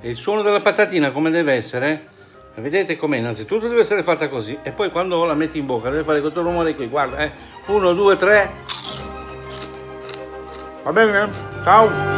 E il suono della patatina come deve essere? Vedete com'è? Innanzitutto deve essere fatta così e poi quando la metti in bocca deve fare questo rumore qui, guarda, eh. Uno, due, tre. Va bene? Ciao!